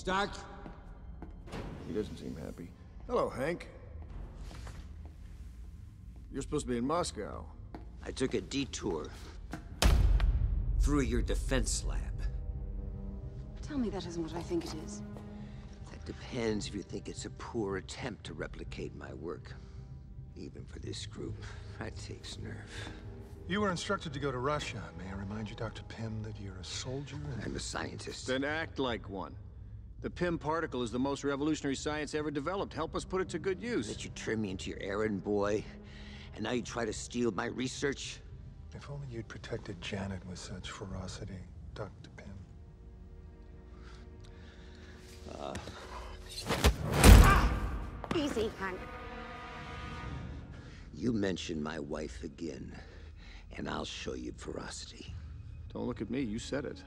Stark? He doesn't seem happy. Hello, Hank. You're supposed to be in Moscow. I took a detour through your defense lab. Tell me that isn't what I think it is. That depends if you think it's a poor attempt to replicate my work. Even for this group, that takes nerve. You were instructed to go to Russia. May I remind you, Dr. Pym, that you're a soldier and... I'm a scientist. Then act like one. The Pym particle is the most revolutionary science ever developed. Help us put it to good use. That you turn me into your errand boy, and now you try to steal my research? If only you'd protected Janet with such ferocity, Dr. Pym. Uh... Easy, Hank. You mention my wife again, and I'll show you ferocity. Don't look at me, you said it.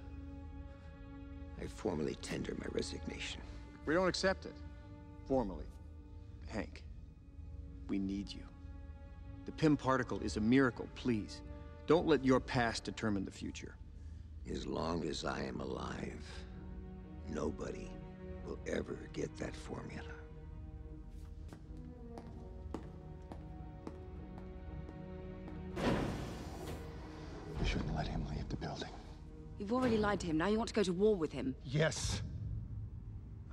I formally tender my resignation. We don't accept it. Formally. Hank, we need you. The Pym particle is a miracle, please. Don't let your past determine the future. As long as I am alive, nobody will ever get that formula. You shouldn't let him leave the building. You've already lied to him. Now you want to go to war with him. Yes.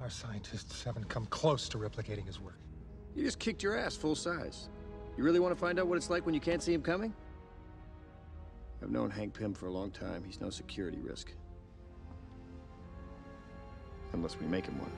Our scientists haven't come close to replicating his work. You just kicked your ass full size. You really want to find out what it's like when you can't see him coming? I've known Hank Pym for a long time. He's no security risk. Unless we make him one.